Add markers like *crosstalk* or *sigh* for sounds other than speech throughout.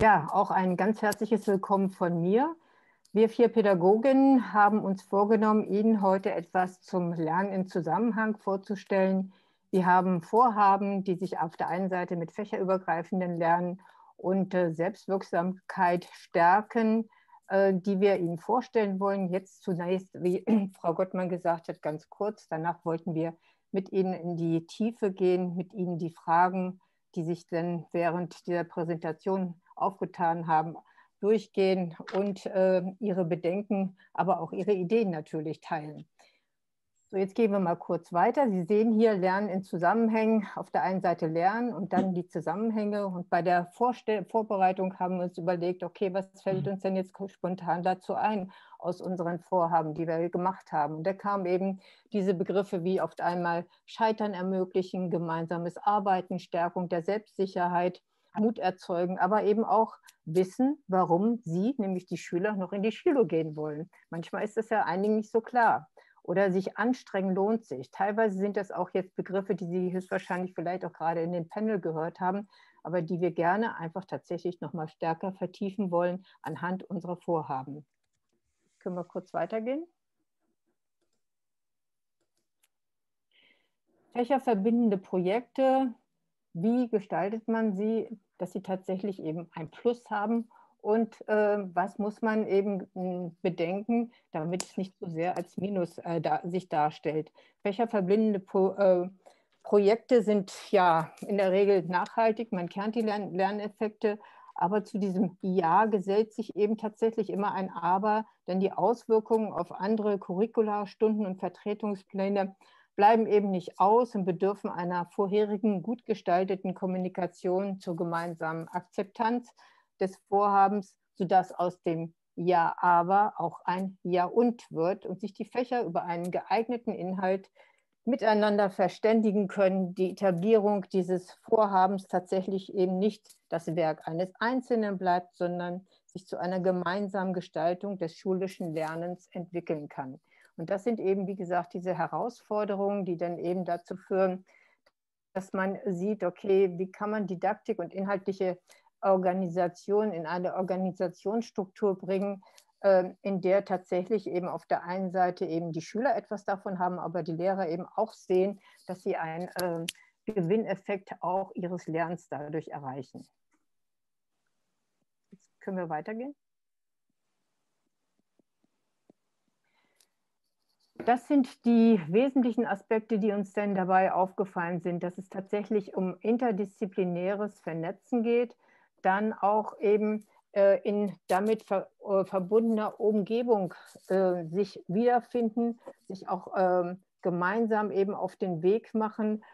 Ja, auch ein ganz herzliches Willkommen von mir. Wir vier Pädagoginnen haben uns vorgenommen, Ihnen heute etwas zum Lernen im Zusammenhang vorzustellen. Wir haben Vorhaben, die sich auf der einen Seite mit fächerübergreifenden Lernen und äh, Selbstwirksamkeit stärken, äh, die wir Ihnen vorstellen wollen. Jetzt zunächst, wie *clears throat* Frau Gottmann gesagt hat, ganz kurz. Danach wollten wir mit Ihnen in die Tiefe gehen, mit Ihnen die Fragen, die sich dann während dieser Präsentation aufgetan haben, durchgehen und äh, ihre Bedenken, aber auch ihre Ideen natürlich teilen. So, jetzt gehen wir mal kurz weiter. Sie sehen hier Lernen in Zusammenhängen. Auf der einen Seite Lernen und dann die Zusammenhänge. Und bei der Vorstell Vorbereitung haben wir uns überlegt, okay, was fällt mhm. uns denn jetzt spontan dazu ein aus unseren Vorhaben, die wir gemacht haben? Und da kamen eben diese Begriffe wie oft einmal Scheitern ermöglichen, gemeinsames Arbeiten, Stärkung der Selbstsicherheit, Mut erzeugen, aber eben auch wissen, warum sie, nämlich die Schüler, noch in die Schule gehen wollen. Manchmal ist das ja einigen nicht so klar. Oder sich anstrengen lohnt sich. Teilweise sind das auch jetzt Begriffe, die Sie höchstwahrscheinlich vielleicht auch gerade in den Panel gehört haben, aber die wir gerne einfach tatsächlich noch mal stärker vertiefen wollen anhand unserer Vorhaben. Können wir kurz weitergehen? Fächerverbindende Projekte, wie gestaltet man sie? dass sie tatsächlich eben ein Plus haben und äh, was muss man eben hm, bedenken, damit es nicht so sehr als Minus äh, da, sich darstellt. Fächerverbindende Pro, äh, Projekte sind ja in der Regel nachhaltig, man kennt die Lern Lerneffekte, aber zu diesem Ja gesellt sich eben tatsächlich immer ein Aber, denn die Auswirkungen auf andere Curricula, Stunden und Vertretungspläne bleiben eben nicht aus und bedürfen einer vorherigen gut gestalteten Kommunikation zur gemeinsamen Akzeptanz des Vorhabens, sodass aus dem Ja aber auch ein Ja und wird und sich die Fächer über einen geeigneten Inhalt miteinander verständigen können, die Etablierung dieses Vorhabens tatsächlich eben nicht das Werk eines Einzelnen bleibt, sondern sich zu einer gemeinsamen Gestaltung des schulischen Lernens entwickeln kann. Und das sind eben, wie gesagt, diese Herausforderungen, die dann eben dazu führen, dass man sieht, okay, wie kann man Didaktik und inhaltliche Organisation in eine Organisationsstruktur bringen, ähm, in der tatsächlich eben auf der einen Seite eben die Schüler etwas davon haben, aber die Lehrer eben auch sehen, dass sie einen ähm, Gewinneffekt auch ihres Lernens dadurch erreichen. Jetzt können wir weitergehen. Das sind die wesentlichen Aspekte, die uns denn dabei aufgefallen sind, dass es tatsächlich um interdisziplinäres Vernetzen geht, dann auch eben äh, in damit ver, äh, verbundener Umgebung äh, sich wiederfinden, sich auch ähm, gemeinsam eben auf den Weg machen,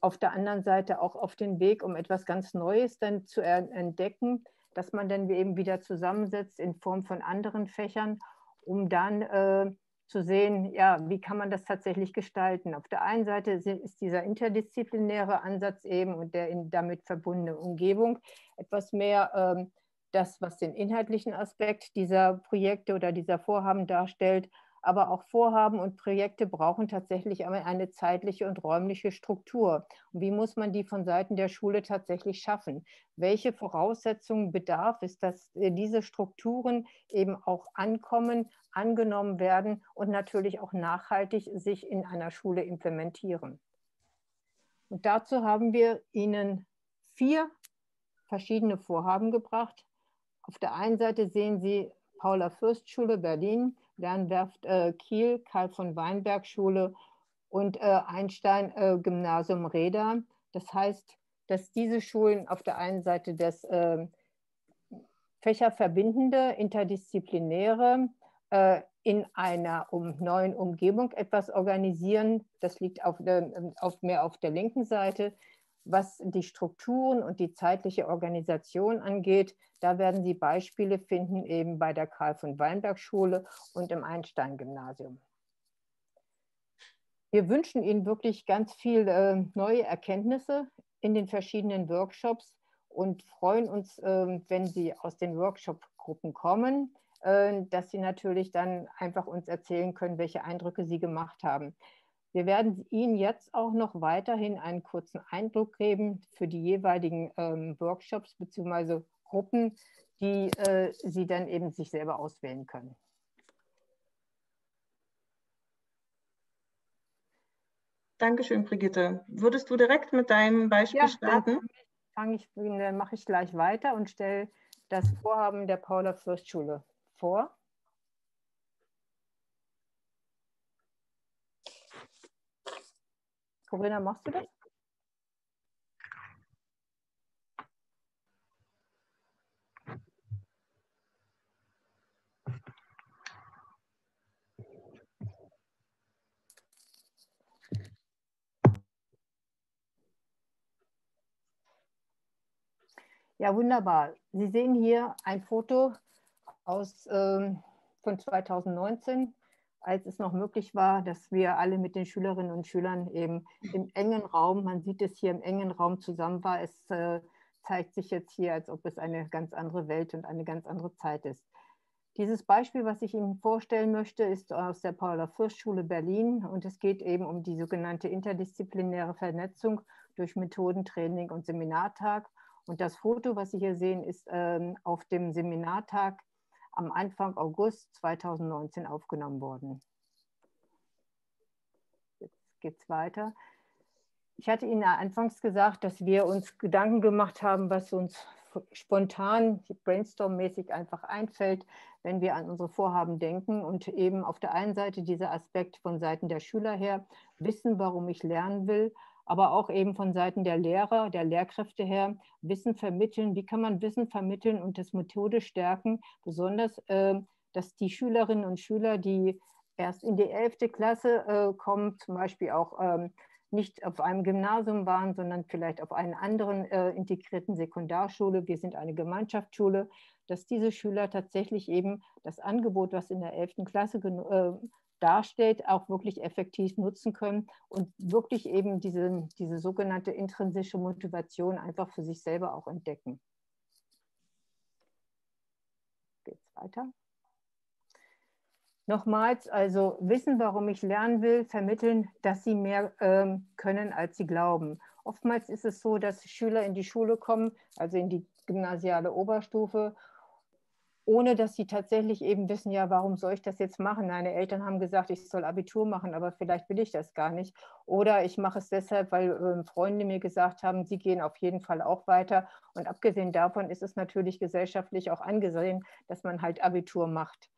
auf der anderen Seite auch auf den Weg, um etwas ganz Neues dann zu entdecken, dass man dann eben wieder zusammensetzt in Form von anderen Fächern, um dann äh, zu sehen, ja, wie kann man das tatsächlich gestalten. Auf der einen Seite ist dieser interdisziplinäre Ansatz eben und der in damit verbundene Umgebung etwas mehr ähm, das, was den inhaltlichen Aspekt dieser Projekte oder dieser Vorhaben darstellt, aber auch Vorhaben und Projekte brauchen tatsächlich eine zeitliche und räumliche Struktur. Und wie muss man die von Seiten der Schule tatsächlich schaffen? Welche Voraussetzungen bedarf es, dass äh, diese Strukturen eben auch ankommen, angenommen werden und natürlich auch nachhaltig sich in einer Schule implementieren? Und dazu haben wir Ihnen vier verschiedene Vorhaben gebracht. Auf der einen Seite sehen Sie Paula Fürst Schule Berlin, Lernwerft äh, Kiel, Karl von Weinberg Schule und äh, Einstein äh, Gymnasium Reda. Das heißt, dass diese Schulen auf der einen Seite das ähm, fächerverbindende, interdisziplinäre äh, in einer um, neuen Umgebung etwas organisieren. Das liegt auf der, auf, mehr auf der linken Seite. Was die Strukturen und die zeitliche Organisation angeht, da werden Sie Beispiele finden, eben bei der Karl von Weinberg Schule und im Einstein-Gymnasium. Wir wünschen Ihnen wirklich ganz viele äh, neue Erkenntnisse in den verschiedenen Workshops und freuen uns, äh, wenn Sie aus den Workshop-Gruppen kommen, äh, dass Sie natürlich dann einfach uns erzählen können, welche Eindrücke Sie gemacht haben. Wir werden Ihnen jetzt auch noch weiterhin einen kurzen Eindruck geben für die jeweiligen ähm, Workshops bzw. Gruppen, die äh, sie dann eben sich selber auswählen können. Dankeschön, Brigitte. Würdest du direkt mit deinem Beispiel ja, starten? Fange ich, dann mache ich gleich weiter und stelle das Vorhaben der Paula Fürst Schule vor. Corinna, machst du das? Ja, wunderbar. Sie sehen hier ein Foto aus, ähm, von 2019, als es noch möglich war, dass wir alle mit den Schülerinnen und Schülern eben im engen Raum, man sieht es hier im engen Raum zusammen war. Es äh, zeigt sich jetzt hier, als ob es eine ganz andere Welt und eine ganz andere Zeit ist. Dieses Beispiel, was ich Ihnen vorstellen möchte, ist aus der Paula-Fürst-Schule Berlin und es geht eben um die sogenannte interdisziplinäre Vernetzung durch Methodentraining und Seminartag. Und das Foto, was Sie hier sehen, ist ähm, auf dem Seminartag am Anfang August 2019 aufgenommen worden. Jetzt geht es weiter. Ich hatte Ihnen anfangs gesagt, dass wir uns Gedanken gemacht haben, was uns spontan, brainstorm-mäßig einfach einfällt, wenn wir an unsere Vorhaben denken und eben auf der einen Seite dieser Aspekt von Seiten der Schüler her, wissen, warum ich lernen will, aber auch eben von Seiten der Lehrer, der Lehrkräfte her, Wissen vermitteln. Wie kann man Wissen vermitteln und das Methode stärken? Besonders, äh, dass die Schülerinnen und Schüler, die erst in die 11. Klasse äh, kommen, zum Beispiel auch ähm, nicht auf einem Gymnasium waren, sondern vielleicht auf einer anderen äh, integrierten Sekundarschule. Wir sind eine Gemeinschaftsschule, dass diese Schüler tatsächlich eben das Angebot, was in der 11. Klasse darstellt, auch wirklich effektiv nutzen können und wirklich eben diese, diese sogenannte intrinsische Motivation einfach für sich selber auch entdecken. Geht es weiter? Nochmals, also wissen, warum ich lernen will, vermitteln, dass sie mehr ähm, können, als sie glauben. Oftmals ist es so, dass Schüler in die Schule kommen, also in die gymnasiale Oberstufe ohne dass sie tatsächlich eben wissen, ja, warum soll ich das jetzt machen? Meine Eltern haben gesagt, ich soll Abitur machen, aber vielleicht will ich das gar nicht. Oder ich mache es deshalb, weil äh, Freunde mir gesagt haben, sie gehen auf jeden Fall auch weiter. Und abgesehen davon ist es natürlich gesellschaftlich auch angesehen, dass man halt Abitur macht.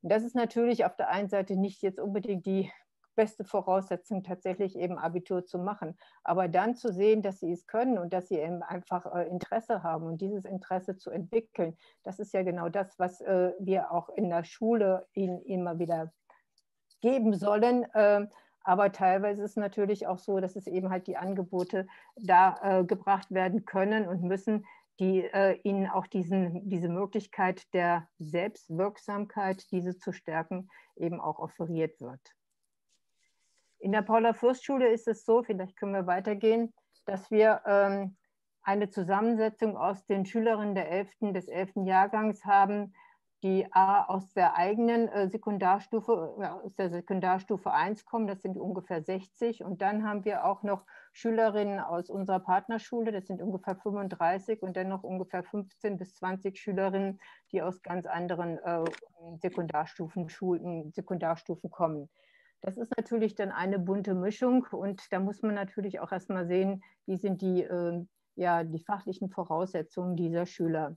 Und das ist natürlich auf der einen Seite nicht jetzt unbedingt die beste Voraussetzung, tatsächlich eben Abitur zu machen. Aber dann zu sehen, dass sie es können und dass sie eben einfach äh, Interesse haben und dieses Interesse zu entwickeln, das ist ja genau das, was äh, wir auch in der Schule ihnen immer wieder geben sollen. Ähm, aber teilweise ist es natürlich auch so, dass es eben halt die Angebote da äh, gebracht werden können und müssen, die äh, ihnen auch diesen, diese Möglichkeit der Selbstwirksamkeit, diese zu stärken, eben auch offeriert wird. In der Paula-Fürst-Schule ist es so, vielleicht können wir weitergehen, dass wir ähm, eine Zusammensetzung aus den Schülerinnen der 11., des 11. Jahrgangs haben, die A aus der eigenen äh, Sekundarstufe, aus der Sekundarstufe 1 kommen, das sind ungefähr 60. Und dann haben wir auch noch Schülerinnen aus unserer Partnerschule, das sind ungefähr 35 und dann noch ungefähr 15 bis 20 Schülerinnen, die aus ganz anderen äh, Sekundarstufen, Schulen, Sekundarstufen kommen. Das ist natürlich dann eine bunte Mischung und da muss man natürlich auch erstmal sehen, wie sind die, äh, ja, die fachlichen Voraussetzungen dieser Schüler.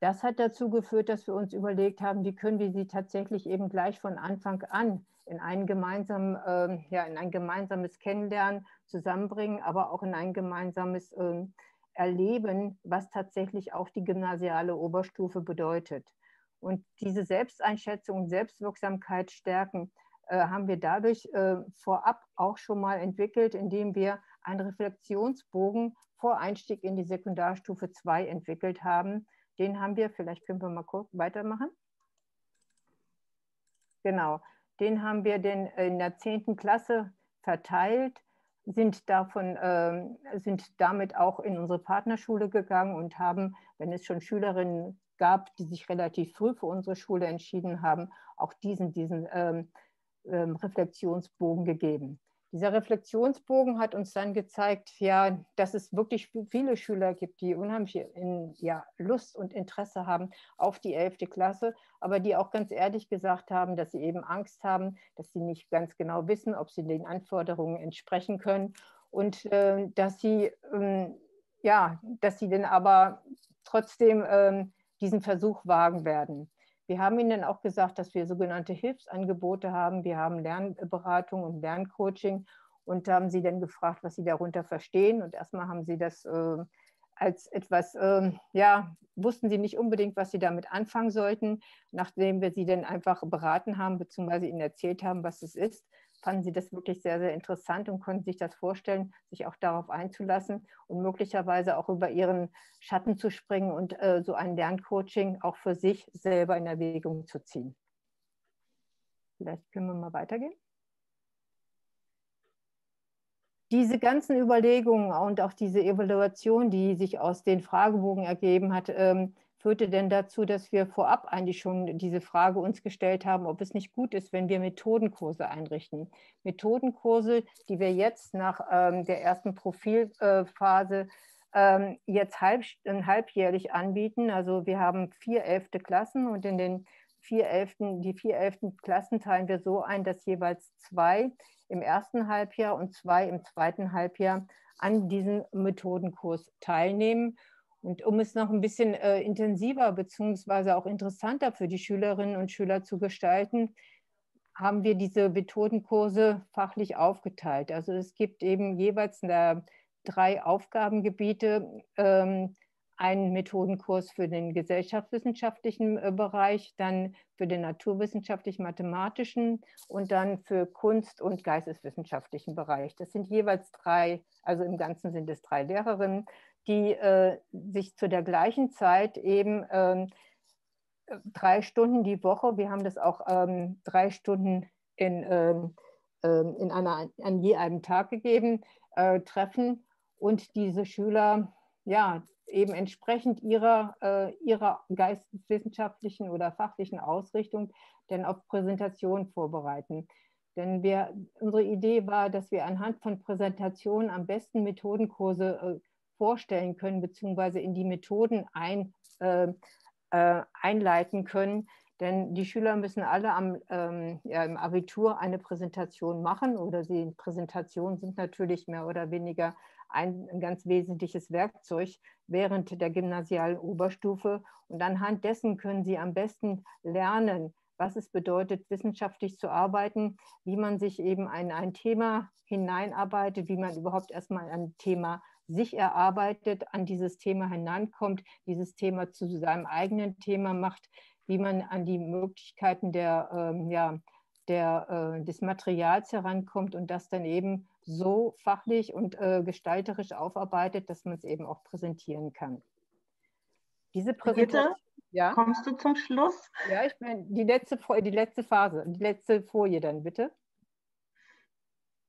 Das hat dazu geführt, dass wir uns überlegt haben, wie können wir sie tatsächlich eben gleich von Anfang an in ein, gemeinsam, äh, ja, in ein gemeinsames Kennenlernen zusammenbringen, aber auch in ein gemeinsames äh, Erleben, was tatsächlich auch die gymnasiale Oberstufe bedeutet. Und diese Selbsteinschätzung und Selbstwirksamkeit stärken, haben wir dadurch äh, vorab auch schon mal entwickelt, indem wir einen Reflexionsbogen vor Einstieg in die Sekundarstufe 2 entwickelt haben. Den haben wir, vielleicht können wir mal kurz weitermachen. Genau, den haben wir denn in der 10. Klasse verteilt, sind, davon, äh, sind damit auch in unsere Partnerschule gegangen und haben, wenn es schon Schülerinnen gab, die sich relativ früh für unsere Schule entschieden haben, auch diesen, diesen ähm, ähm, Reflexionsbogen gegeben. Dieser Reflexionsbogen hat uns dann gezeigt, ja, dass es wirklich viele Schüler gibt, die unheimlich in, ja, Lust und Interesse haben auf die 11. Klasse, aber die auch ganz ehrlich gesagt haben, dass sie eben Angst haben, dass sie nicht ganz genau wissen, ob sie den Anforderungen entsprechen können und äh, dass sie, ähm, ja, dass sie dann aber trotzdem äh, diesen Versuch wagen werden. Wir haben Ihnen auch gesagt, dass wir sogenannte Hilfsangebote haben. Wir haben Lernberatung und Lerncoaching. Und haben Sie dann gefragt, was Sie darunter verstehen. Und erstmal haben Sie das äh, als etwas, äh, ja, wussten Sie nicht unbedingt, was Sie damit anfangen sollten. Nachdem wir Sie dann einfach beraten haben, beziehungsweise Ihnen erzählt haben, was es ist, fanden sie das wirklich sehr, sehr interessant und konnten sich das vorstellen, sich auch darauf einzulassen und möglicherweise auch über ihren Schatten zu springen und äh, so ein Lerncoaching auch für sich selber in Erwägung zu ziehen. Vielleicht können wir mal weitergehen. Diese ganzen Überlegungen und auch diese Evaluation, die sich aus den Fragebogen ergeben hat, ähm, führte denn dazu, dass wir vorab eigentlich schon diese Frage uns gestellt haben, ob es nicht gut ist, wenn wir Methodenkurse einrichten. Methodenkurse, die wir jetzt nach ähm, der ersten Profilphase ähm, jetzt halb, halbjährlich anbieten. Also wir haben vier elfte Klassen und in den vier elften, die vier elften Klassen teilen wir so ein, dass jeweils zwei im ersten Halbjahr und zwei im zweiten Halbjahr an diesem Methodenkurs teilnehmen. Und um es noch ein bisschen äh, intensiver bzw. auch interessanter für die Schülerinnen und Schüler zu gestalten, haben wir diese Methodenkurse fachlich aufgeteilt. Also es gibt eben jeweils drei Aufgabengebiete. Ähm, einen Methodenkurs für den gesellschaftswissenschaftlichen äh, Bereich, dann für den naturwissenschaftlich-mathematischen und dann für Kunst- und geisteswissenschaftlichen Bereich. Das sind jeweils drei, also im Ganzen sind es drei Lehrerinnen, die äh, sich zu der gleichen Zeit eben ähm, drei Stunden die Woche, wir haben das auch ähm, drei Stunden in, ähm, ähm in einer, an je einem Tag gegeben, äh, treffen und diese Schüler ja eben entsprechend ihrer, äh, ihrer geisteswissenschaftlichen oder fachlichen Ausrichtung dann auf Präsentationen vorbereiten. Denn wir, unsere Idee war, dass wir anhand von Präsentationen am besten Methodenkurse äh, vorstellen können, beziehungsweise in die Methoden ein, äh, äh, einleiten können. Denn die Schüler müssen alle am, ähm, ja, im Abitur eine Präsentation machen oder die Präsentationen sind natürlich mehr oder weniger ein, ein, ganz wesentliches Werkzeug während der gymnasialen Oberstufe. Und anhand dessen können sie am besten lernen, was es bedeutet, wissenschaftlich zu arbeiten, wie man sich eben in ein Thema hineinarbeitet, wie man überhaupt erstmal ein Thema sich erarbeitet, an dieses Thema hinankommt, dieses Thema zu seinem eigenen Thema macht, wie man an die Möglichkeiten der, ähm, ja, der, äh, des Materials herankommt und das dann eben so fachlich und äh, gestalterisch aufarbeitet, dass man es eben auch präsentieren kann. Diese Präsentation. Ja? Kommst du zum Schluss? Ja, ich meine, die letzte, die letzte Phase, die letzte Folie dann bitte.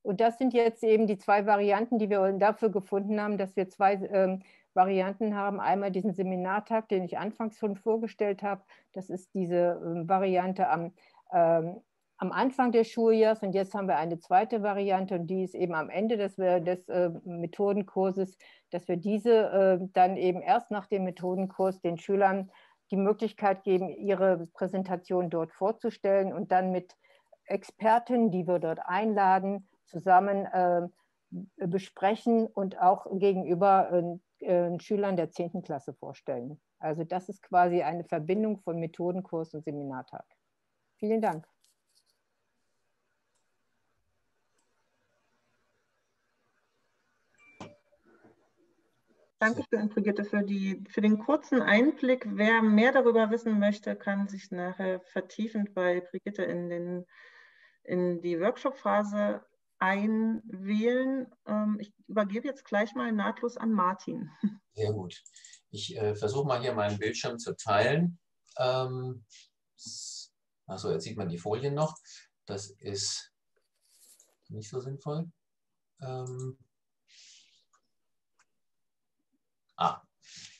Und das sind jetzt eben die zwei Varianten, die wir dafür gefunden haben, dass wir zwei ähm, Varianten haben. Einmal diesen Seminartag, den ich anfangs schon vorgestellt habe. Das ist diese ähm, Variante am, ähm, am Anfang des Schuljahres. Und jetzt haben wir eine zweite Variante und die ist eben am Ende des, des äh, Methodenkurses, dass wir diese äh, dann eben erst nach dem Methodenkurs den Schülern die Möglichkeit geben, ihre Präsentation dort vorzustellen und dann mit Experten, die wir dort einladen, zusammen äh, besprechen und auch gegenüber äh, Schülern der 10. Klasse vorstellen. Also das ist quasi eine Verbindung von Methodenkurs und Seminartag. Vielen Dank. Dankeschön, Brigitte, für, die, für den kurzen Einblick. Wer mehr darüber wissen möchte, kann sich nachher vertiefend bei Brigitte in, den, in die Workshop-Phase einwählen. Ähm, ich übergebe jetzt gleich mal nahtlos an Martin. *laughs* Sehr gut. Ich äh, versuche mal hier meinen Bildschirm zu teilen. Ähm, achso, jetzt sieht man die Folien noch. Das ist nicht so sinnvoll. Ähm, ah,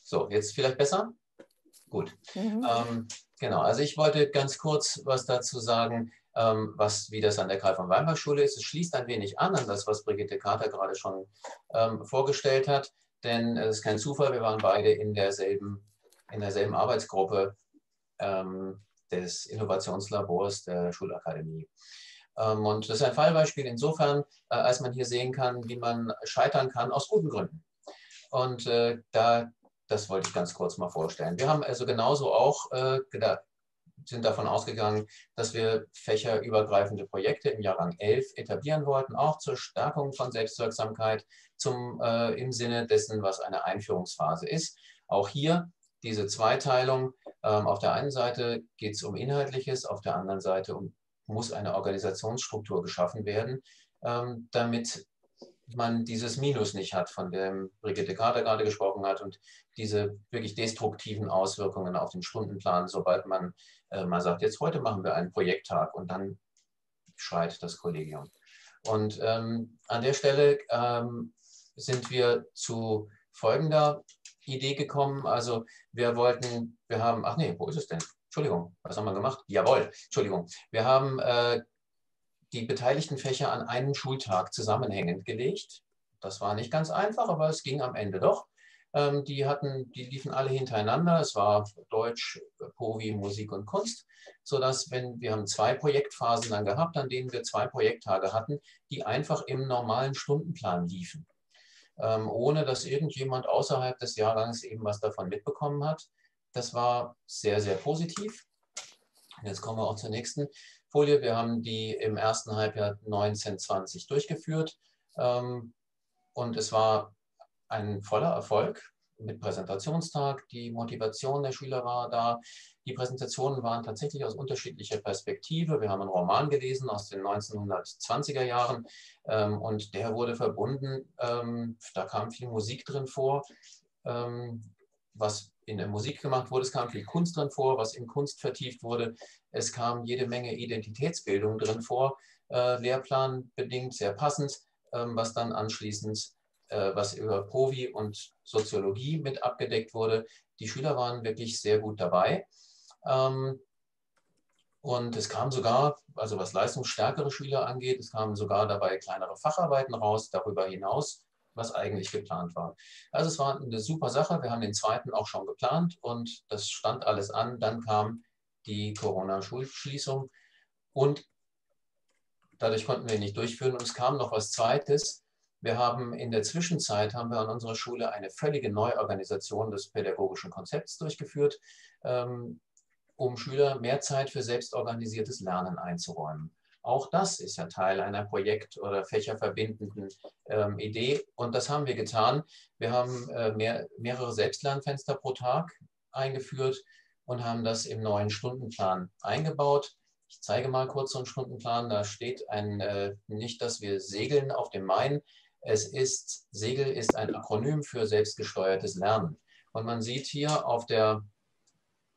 so, jetzt vielleicht besser? Gut. Mhm. Ähm, genau, also ich wollte ganz kurz was dazu sagen, ähm, was, wie das an der Karl von Weinberg Schule ist. Es schließt ein wenig an an das, was Brigitte Carter gerade schon ähm, vorgestellt hat, denn es ist kein Zufall, wir waren beide in derselben, in derselben Arbeitsgruppe ähm, des Innovationslabors der Schulakademie. Ähm, und das ist ein Fallbeispiel insofern, äh, als man hier sehen kann, wie man scheitern kann aus guten Gründen. Und äh, da, das wollte ich ganz kurz mal vorstellen. Wir haben also genauso auch äh, gedacht, sind davon ausgegangen, dass wir fächerübergreifende Projekte im Jahrgang 11 etablieren wollten, auch zur Stärkung von Selbstwirksamkeit zum, äh, im Sinne dessen, was eine Einführungsphase ist. Auch hier diese Zweiteilung. Ähm, auf der einen Seite geht es um Inhaltliches, auf der anderen Seite um, muss eine Organisationsstruktur geschaffen werden, ähm, damit man dieses Minus nicht hat, von dem Brigitte Kader gerade gesprochen hat und diese wirklich destruktiven Auswirkungen auf den Stundenplan, sobald man äh, mal sagt, jetzt heute machen wir einen Projekttag und dann schreit das Kollegium. Und ähm, an der Stelle ähm, sind wir zu folgender Idee gekommen. Also wir wollten, wir haben, ach nee, wo ist es denn? Entschuldigung, was haben wir gemacht? Jawohl, Entschuldigung. Wir haben äh, die beteiligten Fächer an einen Schultag zusammenhängend gelegt. Das war nicht ganz einfach, aber es ging am Ende doch. Ähm, die, hatten, die liefen alle hintereinander. Es war Deutsch, Povi, Musik und Kunst, sodass wenn wir haben zwei Projektphasen dann gehabt, an denen wir zwei Projekttage hatten, die einfach im normalen Stundenplan liefen, ähm, ohne dass irgendjemand außerhalb des Jahrgangs eben was davon mitbekommen hat. Das war sehr, sehr positiv. Jetzt kommen wir auch zur nächsten Folie. Wir haben die im ersten Halbjahr 1920 durchgeführt ähm, und es war ein voller Erfolg mit Präsentationstag. Die Motivation der Schüler war da. Die Präsentationen waren tatsächlich aus unterschiedlicher Perspektive. Wir haben einen Roman gelesen aus den 1920er Jahren ähm, und der wurde verbunden. Ähm, da kam viel Musik drin vor, ähm, was in der Musik gemacht wurde. Es kam viel Kunst drin vor, was in Kunst vertieft wurde. Es kam jede Menge Identitätsbildung drin vor, äh, Lehrplan bedingt sehr passend, ähm, was dann anschließend äh, was über Povi und Soziologie mit abgedeckt wurde. Die Schüler waren wirklich sehr gut dabei. Ähm, und es kam sogar, also was leistungsstärkere Schüler angeht, es kamen sogar dabei kleinere Facharbeiten raus, darüber hinaus, was eigentlich geplant war. Also es war eine super Sache. Wir haben den zweiten auch schon geplant und das stand alles an. Dann kam die Corona-Schulschließung und dadurch konnten wir nicht durchführen. Und es kam noch was Zweites. Wir haben in der Zwischenzeit haben wir an unserer Schule eine völlige Neuorganisation des pädagogischen Konzepts durchgeführt, ähm, um Schüler mehr Zeit für selbstorganisiertes Lernen einzuräumen. Auch das ist ja Teil einer projekt- oder fächerverbindenden ähm, Idee und das haben wir getan. Wir haben äh, mehr, mehrere Selbstlernfenster pro Tag eingeführt und haben das im neuen Stundenplan eingebaut. Ich zeige mal kurz so einen Stundenplan. Da steht ein, äh, nicht, dass wir segeln auf dem Main, es ist, Segel ist ein Akronym für selbstgesteuertes Lernen. Und man sieht hier auf, der,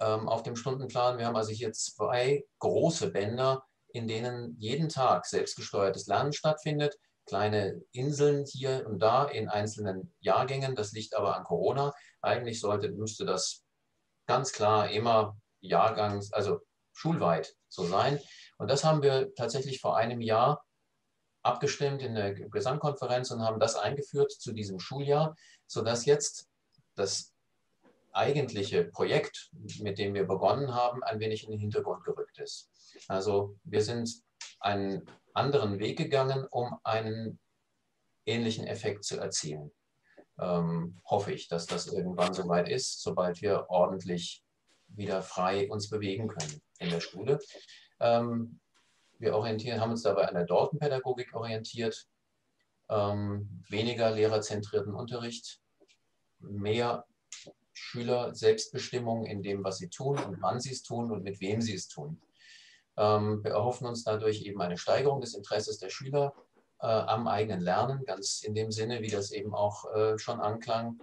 ähm, auf dem Stundenplan, wir haben also hier zwei große Bänder, in denen jeden Tag selbstgesteuertes Lernen stattfindet. Kleine Inseln hier und da in einzelnen Jahrgängen. Das liegt aber an Corona. Eigentlich sollte, müsste das ganz klar immer Jahrgangs, also schulweit so sein. Und das haben wir tatsächlich vor einem Jahr abgestimmt in der Gesamtkonferenz und haben das eingeführt zu diesem Schuljahr, sodass jetzt das eigentliche Projekt, mit dem wir begonnen haben, ein wenig in den Hintergrund gerückt ist. Also wir sind einen anderen Weg gegangen, um einen ähnlichen Effekt zu erzielen. Ähm, hoffe ich, dass das irgendwann soweit ist, sobald wir ordentlich wieder frei uns bewegen können in der Schule. Ähm, wir orientieren, haben uns dabei an der Dortenpädagogik orientiert, ähm, weniger lehrerzentrierten Unterricht, mehr Schüler Selbstbestimmung in dem, was sie tun und wann sie es tun und mit wem sie es tun. Ähm, wir erhoffen uns dadurch eben eine Steigerung des Interesses der Schüler äh, am eigenen Lernen, ganz in dem Sinne, wie das eben auch äh, schon anklang.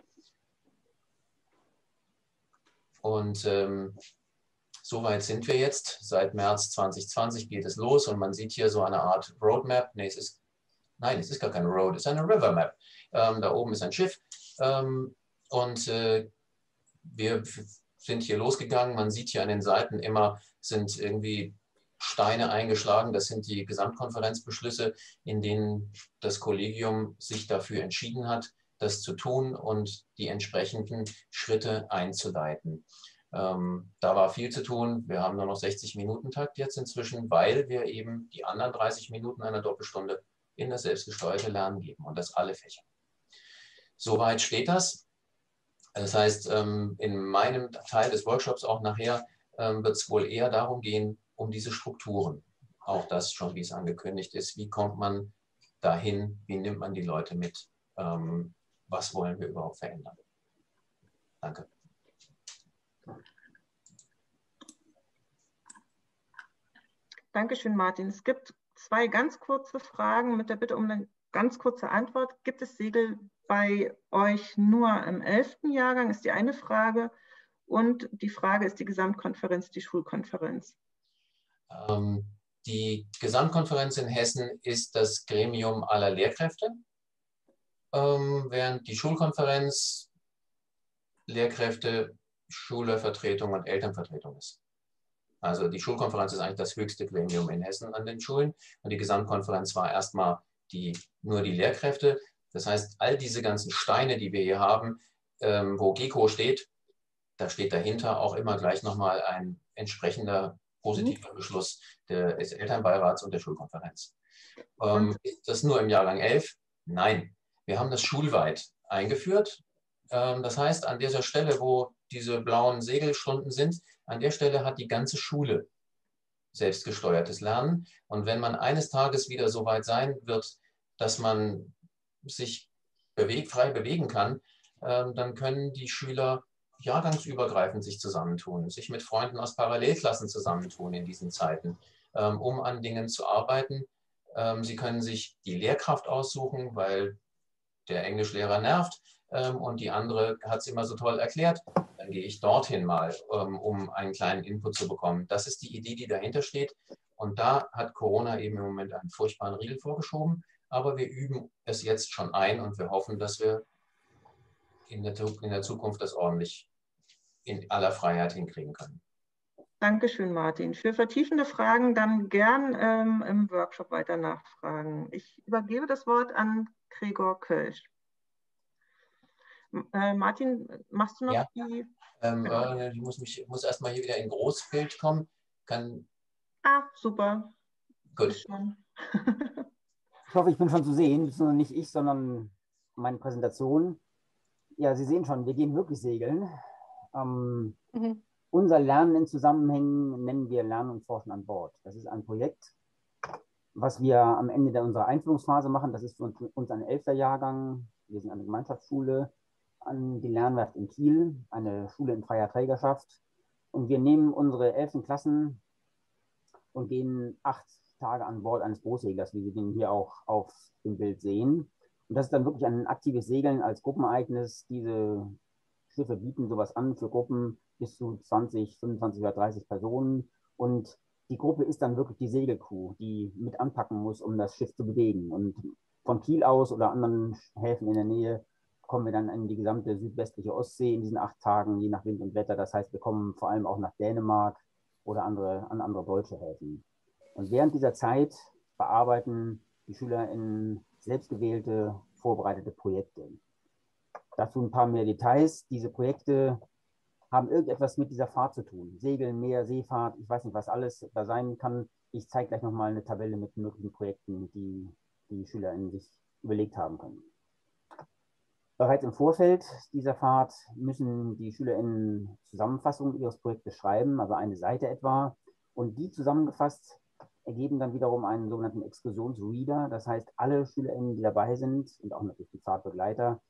Und ähm, Soweit sind wir jetzt. Seit März 2020 geht es los und man sieht hier so eine Art Roadmap. Nee, es ist, nein, es ist gar keine Road, es ist eine River Map. Ähm, da oben ist ein Schiff ähm, und äh, wir sind hier losgegangen. Man sieht hier an den Seiten immer, sind irgendwie Steine eingeschlagen. Das sind die Gesamtkonferenzbeschlüsse, in denen das Kollegium sich dafür entschieden hat, das zu tun und die entsprechenden Schritte einzuleiten. Ähm, da war viel zu tun. Wir haben nur noch 60 Minuten Takt jetzt inzwischen, weil wir eben die anderen 30 Minuten einer Doppelstunde in das selbstgesteuerte Lernen geben und das alle Fächer. Soweit steht das. Das heißt, ähm, in meinem Teil des Workshops auch nachher ähm, wird es wohl eher darum gehen, um diese Strukturen. Auch das schon, wie es angekündigt ist. Wie kommt man dahin? Wie nimmt man die Leute mit? Ähm, was wollen wir überhaupt verändern? Danke. Dankeschön, Martin. Es gibt zwei ganz kurze Fragen mit der Bitte um eine ganz kurze Antwort. Gibt es Segel bei euch nur im 11. Jahrgang, ist die eine Frage. Und die Frage ist die Gesamtkonferenz, die Schulkonferenz. Ähm, die Gesamtkonferenz in Hessen ist das Gremium aller Lehrkräfte, ähm, während die Schulkonferenz Lehrkräfte, Schülervertretung und Elternvertretung ist. Also die Schulkonferenz ist eigentlich das höchste Gremium in Hessen an den Schulen und die Gesamtkonferenz war erstmal die, nur die Lehrkräfte. Das heißt, all diese ganzen Steine, die wir hier haben, ähm, wo GECO steht, da steht dahinter auch immer gleich nochmal ein entsprechender positiver mhm. Beschluss des Elternbeirats und der Schulkonferenz. Ähm, ist das nur im Jahrgang 11? Nein, wir haben das schulweit eingeführt. Ähm, das heißt, an dieser Stelle, wo diese blauen Segelstunden sind, an der Stelle hat die ganze Schule selbstgesteuertes Lernen. Und wenn man eines Tages wieder so weit sein wird, dass man sich bewegt, frei bewegen kann, ähm, dann können die Schüler jahrgangsübergreifend sich zusammentun, sich mit Freunden aus Parallelklassen zusammentun in diesen Zeiten, ähm, um an Dingen zu arbeiten. Ähm, sie können sich die Lehrkraft aussuchen, weil der Englischlehrer nervt und die andere hat es immer so toll erklärt. Dann gehe ich dorthin mal, um einen kleinen Input zu bekommen. Das ist die Idee, die dahinter steht. Und da hat Corona eben im Moment einen furchtbaren Riegel vorgeschoben. Aber wir üben es jetzt schon ein und wir hoffen, dass wir in der, in der Zukunft das ordentlich in aller Freiheit hinkriegen können. Dankeschön, Martin. Für vertiefende Fragen dann gern ähm, im Workshop weiter nachfragen. Ich übergebe das Wort an Gregor Kölsch. Äh, Martin, machst du noch ja. die? Ähm, genau. äh, ich muss, mich, muss erstmal hier wieder in Großbild kommen. Kann... Ah, super. Gut. *laughs* ich hoffe, ich bin schon zu sehen, sondern nicht ich, sondern meine Präsentation. Ja, Sie sehen schon, wir gehen wirklich segeln. Ähm, mhm. Unser Lernen in Zusammenhängen nennen wir Lernen und Forschen an Bord. Das ist ein Projekt, was wir am Ende der, unserer Einführungsphase machen. Das ist für uns ein elfter Jahrgang. Wir sind eine Gemeinschaftsschule an die Lernwerft in Kiel, eine Schule in freier Trägerschaft. Und wir nehmen unsere elften Klassen und gehen acht Tage an Bord eines Großseglers, wie Sie den hier auch auf dem Bild sehen. Und das ist dann wirklich ein aktives Segeln als Gruppenereignis. Diese Schiffe bieten sowas an für Gruppen bis zu 20, 25 oder 30 Personen. Und die Gruppe ist dann wirklich die Segelcrew, die mit anpacken muss, um das Schiff zu bewegen. Und von Kiel aus oder anderen Häfen in der Nähe kommen wir dann in die gesamte südwestliche Ostsee in diesen acht Tagen, je nach Wind und Wetter. Das heißt, wir kommen vor allem auch nach Dänemark oder andere, an andere deutsche Häfen. Und während dieser Zeit bearbeiten die Schüler in selbstgewählte, vorbereitete Projekte. Dazu ein paar mehr Details. Diese Projekte haben irgendetwas mit dieser Fahrt zu tun. Segeln, Meer, Seefahrt, ich weiß nicht, was alles da sein kann. Ich zeige gleich nochmal eine Tabelle mit möglichen Projekten, die die SchülerInnen sich überlegt haben können. Bereits im Vorfeld dieser Fahrt müssen die SchülerInnen Zusammenfassungen ihres Projektes schreiben, also eine Seite etwa. Und die zusammengefasst ergeben dann wiederum einen sogenannten Exkursionsreader. Das heißt, alle SchülerInnen, die dabei sind und auch natürlich die Fahrtbegleiter,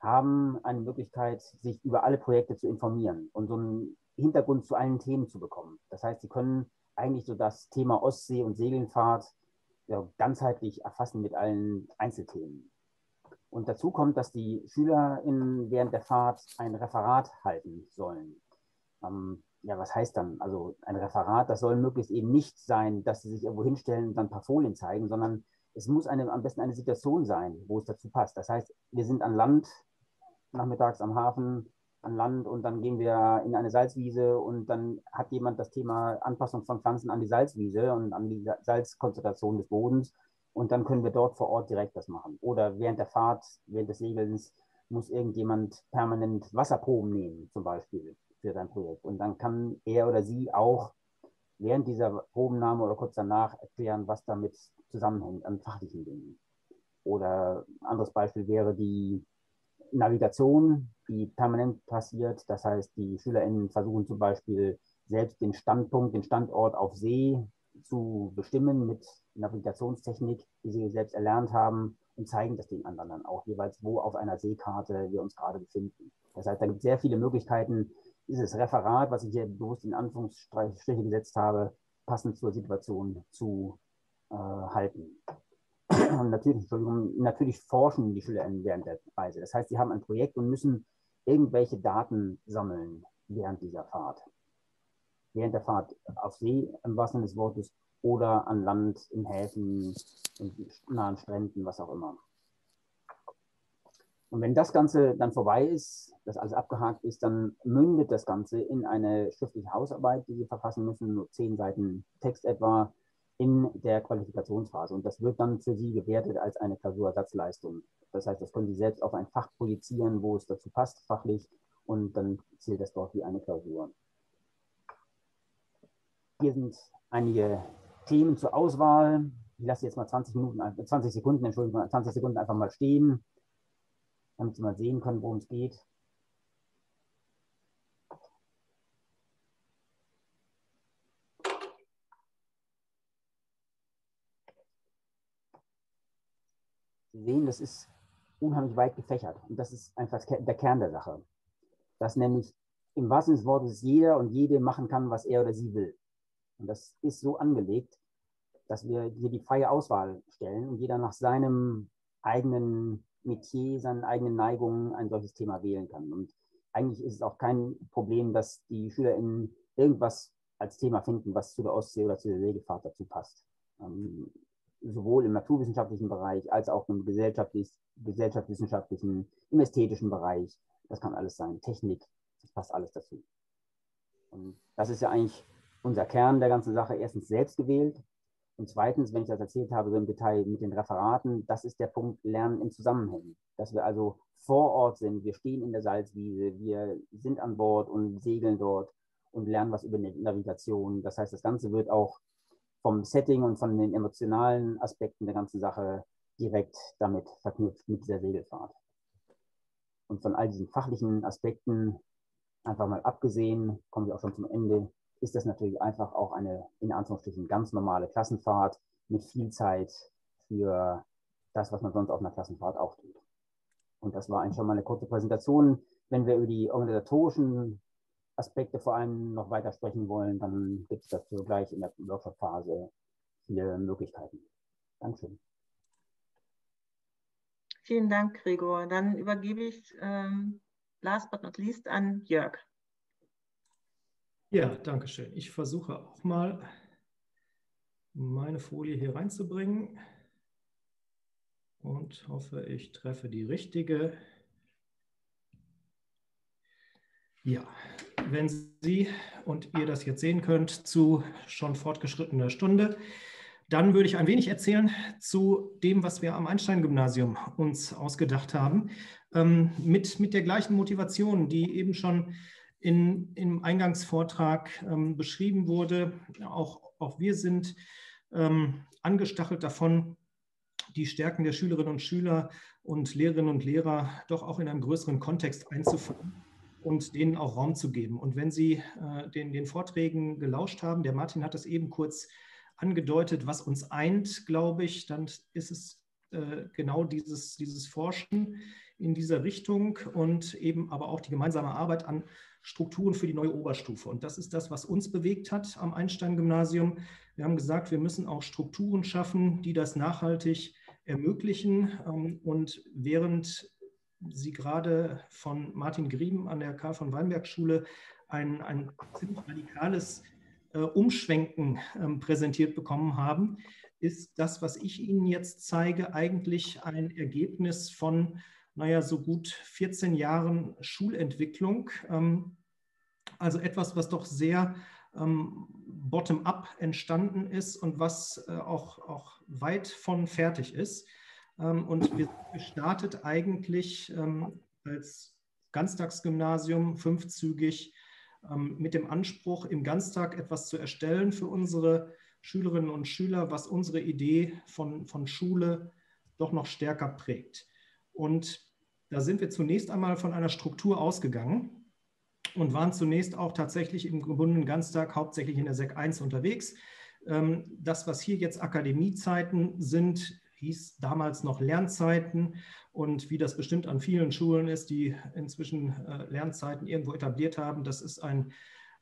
haben eine Möglichkeit, sich über alle Projekte zu informieren und so einen Hintergrund zu allen Themen zu bekommen. Das heißt, sie können eigentlich so das Thema Ostsee- und Segelfahrt ja, ganzheitlich erfassen mit allen Einzelthemen. Und dazu kommt, dass die SchülerInnen während der Fahrt ein Referat halten sollen. Ähm, ja, was heißt dann? Also ein Referat, das soll möglichst eben nicht sein, dass sie sich irgendwo hinstellen und dann ein paar Folien zeigen, sondern es muss eine, am besten eine Situation sein, wo es dazu passt. Das heißt, wir sind an Land, nachmittags am Hafen, an Land und dann gehen wir in eine Salzwiese und dann hat jemand das Thema Anpassung von Pflanzen an die Salzwiese und an die Salzkonzentration des Bodens und dann können wir dort vor Ort direkt das machen. Oder während der Fahrt, während des Segelns muss irgendjemand permanent Wasserproben nehmen, zum Beispiel für sein Projekt. Und dann kann er oder sie auch während dieser Probennahme oder kurz danach erklären, was damit zusammenhängt an fachlichen Dingen. Oder ein anderes Beispiel wäre die Navigation, die permanent passiert. Das heißt, die SchülerInnen versuchen zum Beispiel selbst den Standpunkt, den Standort auf See zu bestimmen mit Navigationstechnik, die sie selbst erlernt haben und zeigen das den anderen dann auch jeweils, wo auf einer Seekarte wir uns gerade befinden. Das heißt, da gibt es sehr viele Möglichkeiten, dieses Referat, was ich hier bewusst in Anführungsstriche gesetzt habe, passend zur Situation zu äh, halten. *clears throat* Und natürlich, Entschuldigung, natürlich forschen die SchülerInnen während der Reise. Das heißt, sie haben ein Projekt und müssen irgendwelche Daten sammeln während dieser Fahrt. Während der Fahrt auf See, im Sinne des Wortes, oder an Land, in Häfen, in nahen Stränden, was auch immer. Und wenn das Ganze dann vorbei ist, das alles abgehakt ist, dann mündet das Ganze in eine schriftliche Hausarbeit, die Sie verfassen müssen, nur zehn Seiten Text etwa, in der Qualifikationsphase. Und das wird dann für Sie gewertet als eine Klausurersatzleistung. Das heißt, das können Sie selbst auf ein Fach projizieren, wo es dazu passt, fachlich, und dann zählt das dort wie eine Klausur. Hier sind einige Themen zur Auswahl. Ich lasse jetzt mal 20 Minuten, 20 Sekunden, Entschuldigung, 20 Sekunden einfach mal stehen, damit Sie mal sehen können, worum es geht. Sie sehen, das ist unheimlich weit gefächert und das ist einfach der Kern der Sache. Dass nämlich im wahrsten Sinne des Wortes jeder und jede machen kann, was er oder sie will. Und das ist so angelegt, dass wir hier die freie Auswahl stellen und jeder nach seinem eigenen Metier, seinen eigenen Neigungen ein solches Thema wählen kann. Und eigentlich ist es auch kein Problem, dass die SchülerInnen irgendwas als Thema finden, was zu der Ostsee oder zu der Segelfahrt dazu passt. Ähm, sowohl im naturwissenschaftlichen Bereich als auch im gesellschaftlich, gesellschaftswissenschaftlichen, im ästhetischen Bereich. Das kann alles sein. Technik, das passt alles dazu. Und das ist ja eigentlich unser Kern der ganzen Sache. Erstens selbst gewählt und zweitens, wenn ich das erzählt habe, so im Detail mit den Referaten, das ist der Punkt Lernen in Zusammenhängen. Dass wir also vor Ort sind, wir stehen in der Salzwiese, wir sind an Bord und segeln dort und lernen was über Navigation. Das heißt, das Ganze wird auch vom Setting und von den emotionalen Aspekten der ganzen Sache direkt damit verknüpft mit dieser Segelfahrt. Und von all diesen fachlichen Aspekten einfach mal abgesehen, kommen wir auch schon zum Ende, ist das natürlich einfach auch eine, in Anführungsstrichen, ganz normale Klassenfahrt mit viel Zeit für das, was man sonst auf einer Klassenfahrt auch tut. Und das war eigentlich schon mal eine kurze Präsentation. Wenn wir über die organisatorischen Aspekte vor allem noch weiter sprechen wollen, dann gibt es dazu gleich in der Workshop-Phase viele Möglichkeiten. Dankeschön. Vielen Dank, Gregor. Dann übergebe ich ähm, last but not least an Jörg. Ja, danke schön. Ich versuche auch mal meine Folie hier reinzubringen und hoffe, ich treffe die richtige. Ja, wenn Sie und ihr das jetzt sehen könnt, zu schon fortgeschrittener Stunde, dann würde ich ein wenig erzählen zu dem, was wir am Einstein-Gymnasium uns ausgedacht haben, ähm, mit, mit der gleichen Motivation, die eben schon in, im Eingangsvortrag ähm, beschrieben wurde. Auch, auch wir sind ähm, angestachelt davon, die Stärken der Schülerinnen und Schüler und Lehrerinnen und Lehrer doch auch in einem größeren Kontext einzufangen und denen auch Raum zu geben. Und wenn Sie äh, den, den Vorträgen gelauscht haben, der Martin hat das eben kurz angedeutet, was uns eint, glaube ich, dann ist es äh, genau dieses, dieses Forschen in dieser Richtung und eben aber auch die gemeinsame Arbeit an Strukturen für die neue Oberstufe. Und das ist das, was uns bewegt hat am Einstein-Gymnasium. Wir haben gesagt, wir müssen auch Strukturen schaffen, die das nachhaltig ermöglichen. Ähm, und während Sie gerade von Martin Grieben an der Karl von Weinberg Schule ein, ein ziemlich radikales äh, Umschwenken ähm, präsentiert bekommen haben, ist das, was ich Ihnen jetzt zeige, eigentlich ein Ergebnis von naja, so gut 14 Jahren Schulentwicklung. Ähm, also etwas, was doch sehr ähm, bottom-up entstanden ist und was äh, auch, auch weit von fertig ist. Ähm, und wir sind gestartet eigentlich als Ganztagsgymnasium, fünfzügig, mit dem Anspruch, im Ganztag etwas zu erstellen für unsere Schülerinnen und Schüler, was unsere Idee von, von Schule doch noch stärker prägt. Und da sind wir zunächst einmal von einer Struktur ausgegangen und waren zunächst auch tatsächlich im gebundenen Ganztag hauptsächlich in der SEC 1 unterwegs. Ähm, das, was hier jetzt Akademiezeiten sind, hieß damals noch Lernzeiten. Und wie das bestimmt an vielen Schulen ist, die inzwischen äh, Lernzeiten irgendwo etabliert haben, das ist ein,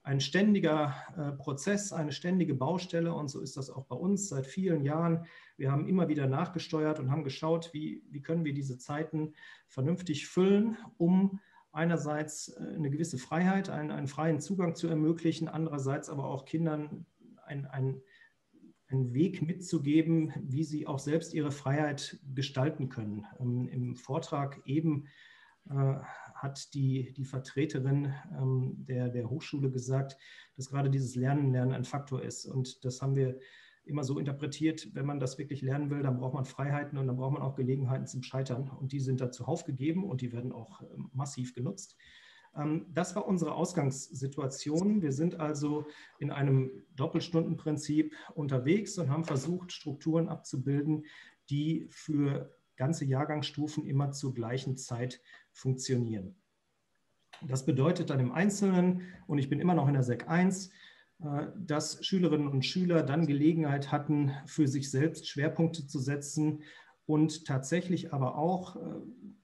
ein ständiger äh, Prozess, eine ständige Baustelle. Und so ist das auch bei uns seit vielen Jahren. Wir haben immer wieder nachgesteuert und haben geschaut, wie, wie können wir diese Zeiten vernünftig füllen, um einerseits äh, eine gewisse Freiheit, einen, einen freien Zugang zu ermöglichen, andererseits aber auch Kindern ein, ein, einen Weg mitzugeben, wie sie auch selbst ihre Freiheit gestalten können. Ähm, Im Vortrag eben äh, hat die, die Vertreterin ähm, der, der Hochschule gesagt, dass gerade dieses Lernen, Lernen ein Faktor ist. Und das haben wir immer so interpretiert, wenn man das wirklich lernen will, dann braucht man Freiheiten und dann braucht man auch Gelegenheiten zum Scheitern. Und die sind da zuhauf gegeben und die werden auch ähm, massiv genutzt. Ähm, das war unsere Ausgangssituation. Wir sind also in einem Doppelstundenprinzip unterwegs und haben versucht, Strukturen abzubilden, die für ganze Jahrgangsstufen immer zur gleichen Zeit funktionieren. Das bedeutet dann im Einzelnen, und ich bin immer noch in der SEC 1, äh, dass Schülerinnen und Schüler dann Gelegenheit hatten, für sich selbst Schwerpunkte zu setzen und tatsächlich aber auch äh,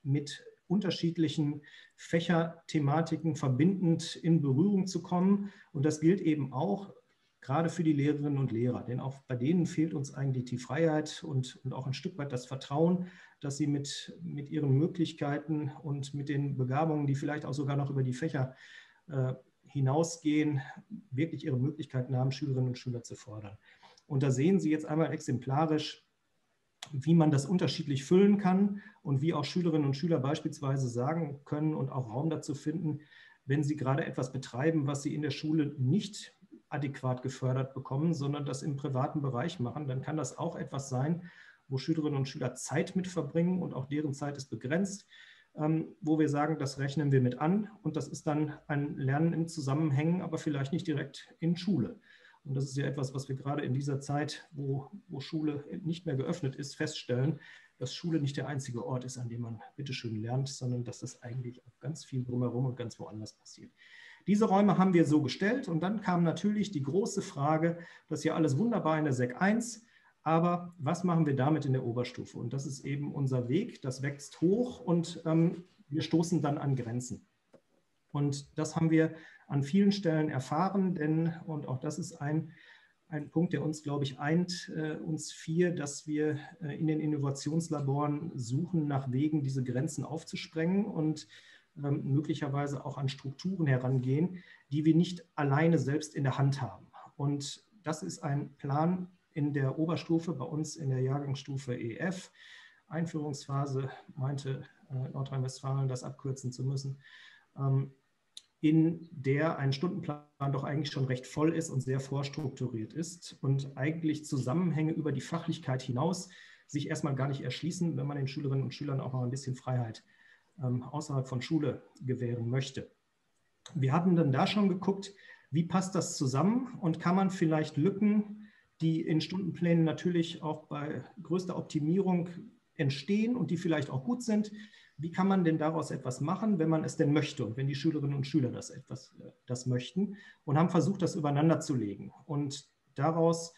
mit unterschiedlichen Fächerthematiken verbindend in Berührung zu kommen. Und das gilt eben auch gerade für die Lehrerinnen und Lehrer, denn auch bei denen fehlt uns eigentlich die Freiheit und, und auch ein Stück weit das Vertrauen, dass sie mit, mit ihren Möglichkeiten und mit den Begabungen, die vielleicht auch sogar noch über die Fächer äh, hinausgehen, wirklich ihre Möglichkeiten haben, Schülerinnen und Schüler zu fordern. Und da sehen Sie jetzt einmal exemplarisch, wie man das unterschiedlich füllen kann und wie auch Schülerinnen und Schüler beispielsweise sagen können und auch Raum dazu finden, wenn sie gerade etwas betreiben, was sie in der Schule nicht adäquat gefördert bekommen, sondern das im privaten Bereich machen, dann kann das auch etwas sein, wo Schülerinnen und Schüler Zeit mit verbringen und auch deren Zeit ist begrenzt wo wir sagen, das rechnen wir mit an und das ist dann ein Lernen im Zusammenhängen, aber vielleicht nicht direkt in Schule. Und das ist ja etwas, was wir gerade in dieser Zeit, wo, wo Schule nicht mehr geöffnet ist, feststellen, dass Schule nicht der einzige Ort ist, an dem man bitteschön lernt, sondern dass das eigentlich auch ganz viel drumherum und ganz woanders passiert. Diese Räume haben wir so gestellt und dann kam natürlich die große Frage, das ist ja alles wunderbar in der SEC 1, aber was machen wir damit in der Oberstufe? Und das ist eben unser Weg, das wächst hoch und ähm, wir stoßen dann an Grenzen. Und das haben wir an vielen Stellen erfahren, denn, und auch das ist ein, ein Punkt, der uns, glaube ich, eint, äh, uns vier, dass wir äh, in den Innovationslaboren suchen nach Wegen, diese Grenzen aufzusprengen und ähm, möglicherweise auch an Strukturen herangehen, die wir nicht alleine selbst in der Hand haben. Und das ist ein Plan, in der Oberstufe, bei uns in der Jahrgangsstufe EF. Einführungsphase meinte äh, Nordrhein-Westfalen, das abkürzen zu müssen, ähm, in der ein Stundenplan doch eigentlich schon recht voll ist und sehr vorstrukturiert ist und eigentlich Zusammenhänge über die Fachlichkeit hinaus sich erstmal gar nicht erschließen, wenn man den Schülerinnen und Schülern auch mal ein bisschen Freiheit ähm, außerhalb von Schule gewähren möchte. Wir hatten dann da schon geguckt, wie passt das zusammen und kann man vielleicht Lücken die in Stundenplänen natürlich auch bei größter Optimierung entstehen und die vielleicht auch gut sind. Wie kann man denn daraus etwas machen, wenn man es denn möchte und wenn die Schülerinnen und Schüler das etwas äh, das möchten und haben versucht, das übereinander zu legen. Und daraus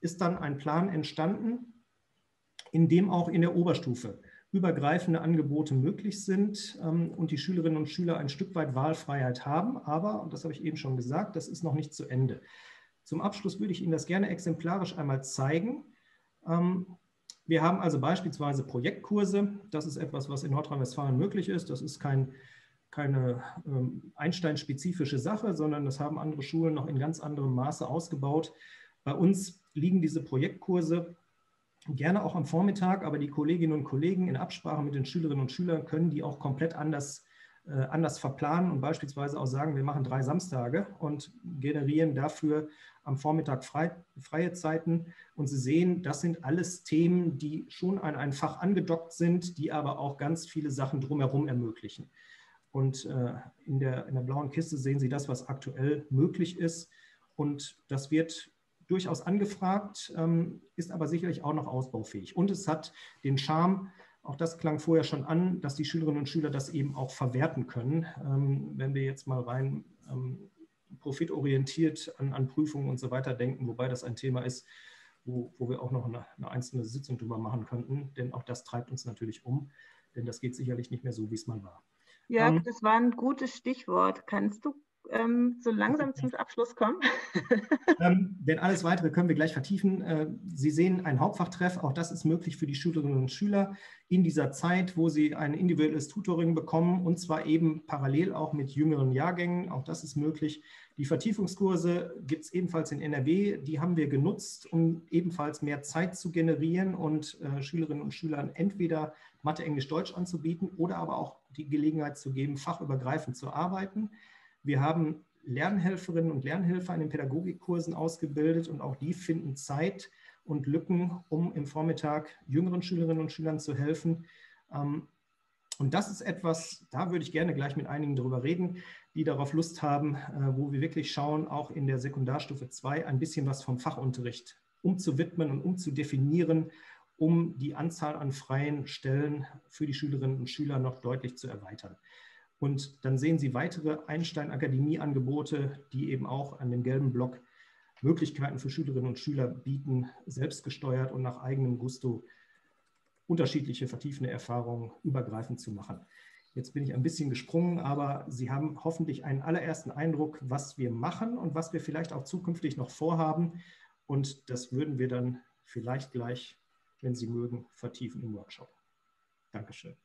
ist dann ein Plan entstanden, in dem auch in der Oberstufe übergreifende Angebote möglich sind ähm, und die Schülerinnen und Schüler ein Stück weit Wahlfreiheit haben. Aber, und das habe ich eben schon gesagt, das ist noch nicht zu Ende. Zum Abschluss würde ich Ihnen das gerne exemplarisch einmal zeigen. Ähm, wir haben also beispielsweise Projektkurse. Das ist etwas, was in Nordrhein-Westfalen möglich ist. Das ist kein, keine ähm, Einstein-spezifische Sache, sondern das haben andere Schulen noch in ganz anderem Maße ausgebaut. Bei uns liegen diese Projektkurse gerne auch am Vormittag, aber die Kolleginnen und Kollegen in Absprache mit den Schülerinnen und Schülern können die auch komplett anders, anders verplanen und beispielsweise auch sagen, wir machen drei Samstage und generieren dafür am Vormittag frei, freie Zeiten. Und Sie sehen, das sind alles Themen, die schon an ein Fach angedockt sind, die aber auch ganz viele Sachen drumherum ermöglichen. Und äh, in, der, in der blauen Kiste sehen Sie das, was aktuell möglich ist. Und das wird durchaus angefragt, ähm, ist aber sicherlich auch noch ausbaufähig. Und es hat den Charme, auch das klang vorher schon an, dass die Schülerinnen und Schüler das eben auch verwerten können. Ähm, wenn wir jetzt mal rein ähm, profitorientiert an, an, Prüfungen und so weiter denken, wobei das ein Thema ist, wo, wo wir auch noch eine, eine, einzelne Sitzung drüber machen könnten, denn auch das treibt uns natürlich um, denn das geht sicherlich nicht mehr so, wie es mal war. Ja, ähm, das war ein gutes Stichwort. Kannst du ähm, so langsam zum Abschluss kommen? *laughs* ähm, denn alles Weitere können wir gleich vertiefen. Äh, sie sehen ein Hauptfachtreff, auch das ist möglich für die Schülerinnen und Schüler in dieser Zeit, wo sie ein individuelles Tutoring bekommen und zwar eben parallel auch mit jüngeren Jahrgängen. Auch das ist möglich. Die Vertiefungskurse gibt es ebenfalls in NRW. Die haben wir genutzt, um ebenfalls mehr Zeit zu generieren und äh, Schülerinnen und Schülern entweder Mathe, Englisch, Deutsch anzubieten oder aber auch die Gelegenheit zu geben, fachübergreifend zu arbeiten. Wir haben Lernhelferinnen und Lernhelfer in den Pädagogikkursen ausgebildet und auch die finden Zeit und Lücken, um im Vormittag jüngeren Schülerinnen und Schülern zu helfen. Ähm, und das ist etwas, da würde ich gerne gleich mit einigen darüber reden, die darauf Lust haben, äh, wo wir wirklich schauen, auch in der Sekundarstufe 2 ein bisschen was vom Fachunterricht umzuwidmen und umzudefinieren, um die Anzahl an freien Stellen für die Schülerinnen und Schüler noch deutlich zu erweitern. Und dann sehen Sie weitere Einstein-Akademie-Angebote, die eben auch an dem gelben Block Möglichkeiten für Schülerinnen und Schüler bieten, selbstgesteuert und nach eigenem Gusto unterschiedliche vertiefende Erfahrungen übergreifend zu machen. Jetzt bin ich ein bisschen gesprungen, aber Sie haben hoffentlich einen allerersten Eindruck, was wir machen und was wir vielleicht auch zukünftig noch vorhaben. Und das würden wir dann vielleicht gleich, wenn Sie mögen, vertiefen im Workshop. Dankeschön.